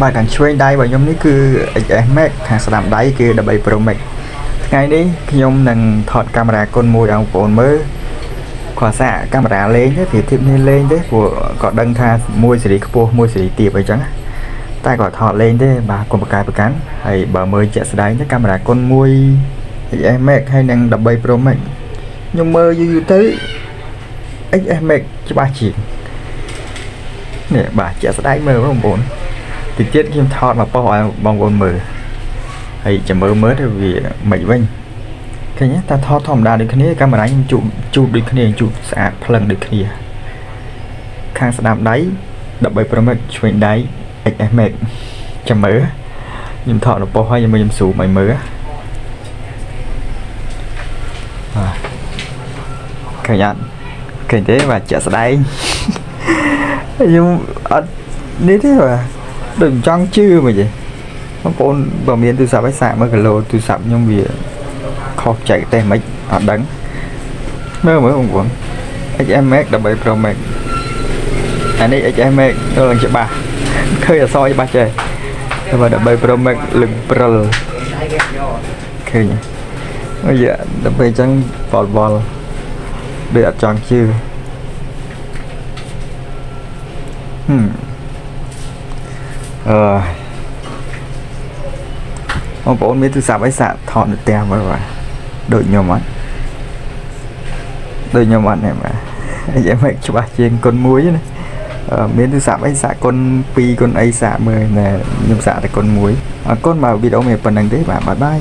បាទខាងឆ្វេងដៃរបស់ខ្ញុំនេះគឺ XS Max ខាងស្ដាំដៃគឺ 13 Pro Max ថ្ងៃនេះខ្ញុំនឹងថតកាមេរ៉ាគុណមួយឲ្យបងប្អូនមើលគាត់សាកកាមេរ៉ាលេងទេប្រៀបធៀបនេះលេងទេព្រោះគាត់ដឹងថាមួយសេរីខ្ពស់មួយសេរីទាបអីចឹងណាតែគាត់ថតលេងទេបាទគុំបកកែប្រកាន់ហើយបើមើលជាក់ស្ដែងទៅកាមេរ៉ាគុណមួយ XS Max ហើយនឹង13 Pro Max ខ្ញុំមើលយូរយូរទៅ XS Max ច្បាស់ជាងនេះបាទជាក់ស្ដែងមើលបងប្អូន តិចទៀតខ្ញុំថតមកប៉ុសឲ្យបងប្អូនមើលហើយចាំមើលមើលទៅវាមិនវិញឃើញទេតែថតធម្មតាដូចគ្នាកាមេរ៉ាខ្ញុំជូតជូតដូចគ្នាជូតស្អាតភ្លឹងដូចគ្នាខាងស្ដាំដៃ13 Pro Max ឆ្វេងដៃ XS Max ចាំមើលខ្ញុំថតនៅប៉ុសហើយខ្ញុំខ្ញុំស៊ូមឲ្យមើលបាទឃើញអត់ឃើញទេបាទជាក់ស្ដែងខ្ញុំអត់នេះទេបាទ ដូចមិនចង់ជឿមកទេបងប្អូនបើមានទូរស័ព្ទឲ្យសាកមើលគីឡូទូរស័ព្ទខ្ញុំវាខុសចែកទេមិនអត់ដឹងមើលមើលបងប្អូន XM Max 13 Pro Max អានេះ XM Max ទៅឡើងច្បាស់ឃើញអក្សរច្បាស់ចេះតែបើ13 Pro Max លឹងព្រិលឃើញអើយដល់ពេលអញ្ចឹងបលបលដូចអត់ចង់ជឿហឹម អឺបងប្អូនមានទូរស័ព្ទអីសាកថតនៅផ្ទះមើលបាទដូចខ្ញុំអត់ដូចខ្ញុំអត់នេះបាទយ៉ាងម៉េចច្បាស់ជាងគុណមួយណាអឺមានទូរស័ព្ទអីសាកគុណ2គុណអីសាកមើលណែខ្ញុំសាកតែគុណ1អរគុណបាទវីដេអូមានប៉ុណ្្នឹងទេបាទបាយបាយ